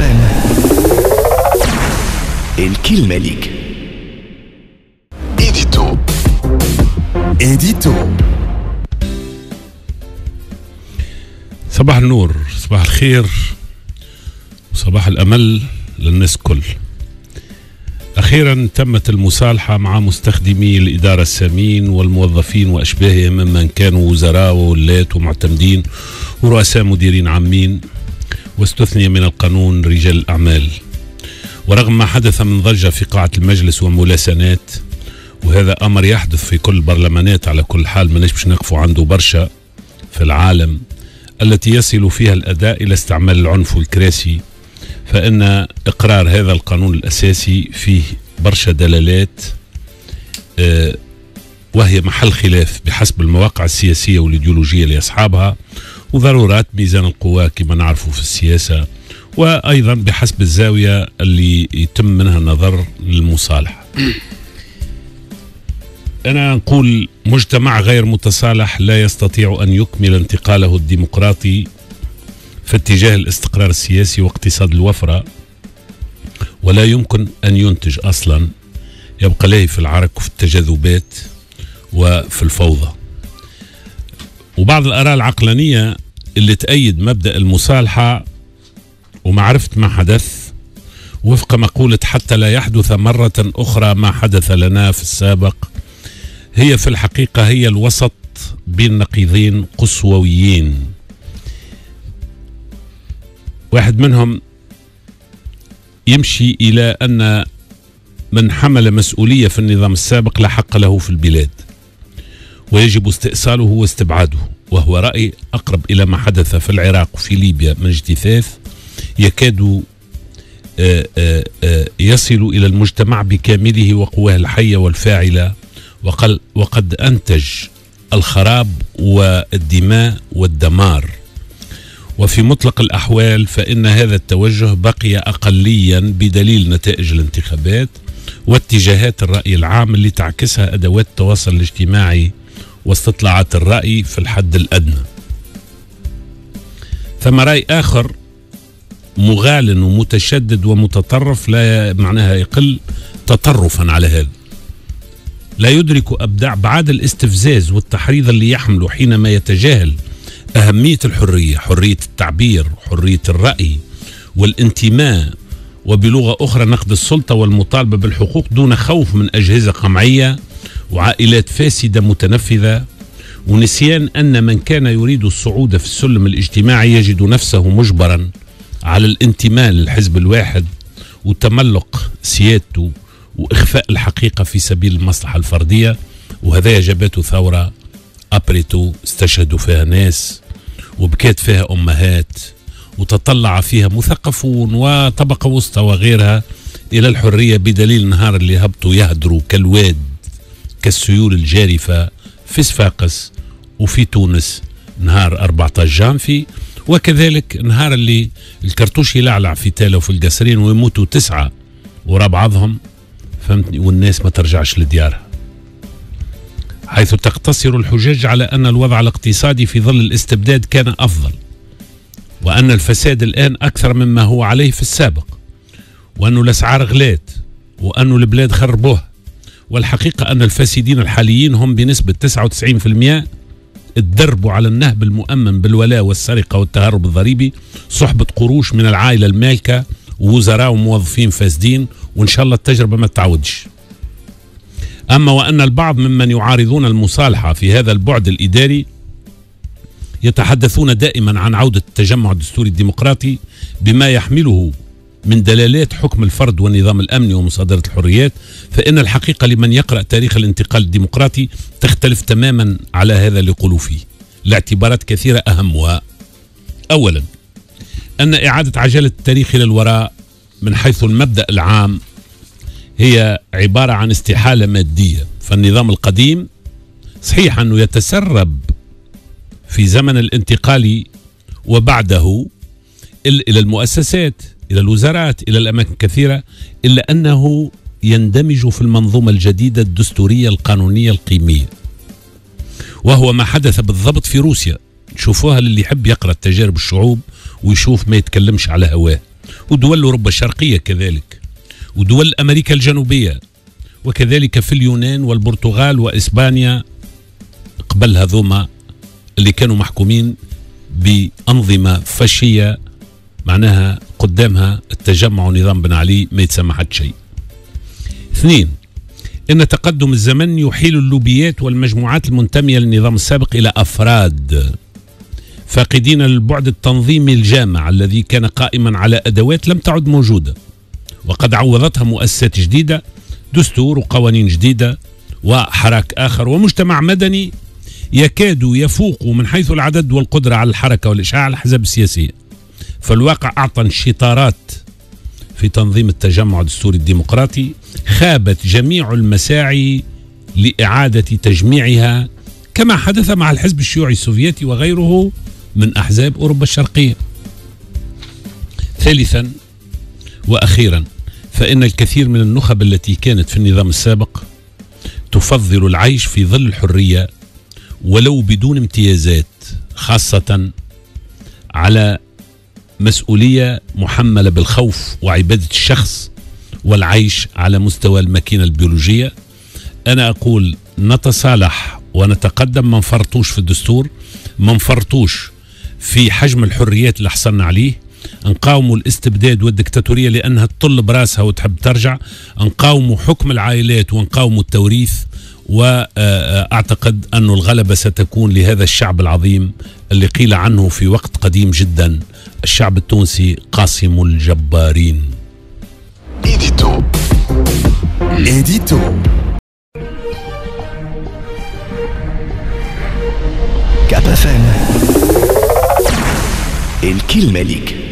FM الكلمة ليك édito édito صباح النور صباح الخير وصباح الأمل للناس كل أخيرا تمت المصالحة مع مستخدمي الإدارة السامين والموظفين وأشباههم ممن كانوا وزراء وولاة ومعتمدين ورؤساء مديرين عامين. واستثني من القانون رجال الأعمال. ورغم ما حدث من ضجة في قاعة المجلس وملاسنات وهذا أمر يحدث في كل البرلمانات على كل حال ما باش نقفوا عنده برشا في العالم التي يصل فيها الأداء إلى استعمال العنف والكراسي فإن إقرار هذا القانون الأساسي فيه برشا دلالات آه، وهي محل خلاف بحسب المواقع السياسية والإيديولوجية لأصحابها وضرورات ميزان القوى كما نعرفه في السياسة وأيضا بحسب الزاوية اللي يتم منها النظر للمصالحة. أنا نقول مجتمع غير متصالح لا يستطيع أن يكمل انتقاله الديمقراطي في اتجاه الاستقرار السياسي واقتصاد الوفرة ولا يمكن أن ينتج أصلا يبقى لاهي في العرك وفي التجاذبات وفي الفوضى. وبعض الآراء العقلانية اللي تأيد مبدأ المصالحة ومعرفة ما حدث وفق مقولة حتى لا يحدث مرة أخرى ما حدث لنا في السابق هي في الحقيقة هي الوسط بين نقيضين قسوويين. واحد منهم يمشي إلى أن من حمل مسؤولية في النظام السابق لا حق له في البلاد. ويجب استئصاله واستبعاده وهو رأي أقرب إلى ما حدث في العراق وفي ليبيا من اجتثاث يكاد آه، آه، آه، يصل إلى المجتمع بكامله وقواه الحية والفاعلة وقل وقد أنتج الخراب والدماء والدمار. وفي مطلق الأحوال فإن هذا التوجه بقي أقليا بدليل نتائج الانتخابات واتجاهات الرأي العام اللي تعكسها أدوات التواصل الاجتماعي واستطلاعات الرأي في الحد الأدنى. ثم رأي آخر مغال ومتشدد ومتطرف لا معناها يقل تطرفا على هذا. لا يدرك أبداع بعد الاستفزاز والتحريض اللي يحمله حينما يتجاهل أهمية الحرية حرية التعبير حرية الرأي والانتماء وبلغة أخرى نقد السلطة والمطالبة بالحقوق دون خوف من أجهزة قمعية وعائلات فاسدة متنفذة ونسيان أن من كان يريد الصعود في السلم الاجتماعي يجد نفسه مجبرا على الانتماء للحزب الواحد وتملق سيادته وإخفاء الحقيقة في سبيل المصلحة الفردية. وهذا جابته ثورة أبريتو استشهدوا فيها ناس وبكات فيها أمهات وتطلع فيها مثقفون وطبقة وسطى وغيرها إلى الحرية بدليل النهار اللي هبطوا يهدروا كالواد. كالسيول الجارفة في صفاقس وفي تونس نهار 14 جانفي وكذلك نهار اللي الكرتوش يلعلع في تالا وفي القصرين ويموتوا تسعة ورا بعضهم فهمتني؟ والناس ما ترجعش لديارها. حيث تقتصر الحجج على أن الوضع الاقتصادي في ظل الاستبداد كان أفضل وأن الفساد الآن أكثر مما هو عليه في السابق وأن الأسعار غلات وأن البلاد خربوها. والحقيقة أن الفاسدين الحاليين هم بنسبة 99% اتدربوا على النهب المؤمن بالولاء والسرقة والتهرب الضريبي صحبة قروش من العائلة المالكة ووزراء وموظفين فاسدين وإن شاء الله التجربة ما تعودش. أما وأن البعض ممن يعارضون المصالحة في هذا البعد الإداري يتحدثون دائما عن عودة التجمع الدستوري الديمقراطي بما يحمله من دلالات حكم الفرد والنظام الأمني ومصادرة الحريات فإن الحقيقة لمن يقرأ تاريخ الانتقال الديمقراطي تختلف تماما على هذا اللي يقولوا فيه. لاعتبارات كثيرة أهمها. أولا أن إعادة عجلة التاريخ إلى الوراء من حيث المبدأ العام هي عبارة عن استحالة مادية. فالنظام القديم صحيح أنه يتسرب في زمن الانتقال وبعده إلى المؤسسات. إلى الوزارات إلى الأماكن كثيرة إلا أنه يندمج في المنظومة الجديدة الدستورية القانونية القيمية. وهو ما حدث بالضبط في روسيا. شوفوها للي يحب يقرأ تجارب الشعوب ويشوف ما يتكلمش على هواه. ودول أوروبا الشرقية كذلك. ودول أمريكا الجنوبية. وكذلك في اليونان والبرتغال وإسبانيا. قبل هذوما اللي كانوا محكومين بأنظمة فاشية معناها قدامها التجمع ونظام بن علي ما يتسمى حد شيء. اثنين إن تقدم الزمن يحيل اللوبيات والمجموعات المنتمية للنظام السابق إلى أفراد فاقدين للبعد التنظيمي الجامع الذي كان قائما على أدوات لم تعد موجودة وقد عوضتها مؤسسات جديدة دستور وقوانين جديدة وحراك آخر ومجتمع مدني يكاد يفوق من حيث العدد والقدرة على الحركة والإشعاع الأحزاب السياسية فالواقع أعطى انشطارات في تنظيم التجمع الدستوري الديمقراطي خابت جميع المساعي لإعادة تجميعها كما حدث مع الحزب الشيوعي السوفيتي وغيره من أحزاب أوروبا الشرقية. ثالثا وأخيرا فإن الكثير من النخب التي كانت في النظام السابق تفضل العيش في ظل الحرية ولو بدون امتيازات خاصة على مسؤولية محملة بالخوف وعبادة الشخص والعيش على مستوى الماكينة البيولوجية. أنا أقول نتصالح ونتقدم. ما نفرطوش في الدستور ما نفرطوش في حجم الحريات اللي حصلنا عليه. نقاوموا الاستبداد والدكتاتورية لأنها تطل براسها وتحب ترجع. نقاوموا حكم العائلات ونقاوموا التوريث. وأعتقد أن الغلبة ستكون لهذا الشعب العظيم اللي قيل عنه في وقت قديم جدا. الشعب التونسي قاسم الجبارين. édito édito Cap FM الكلمة ليك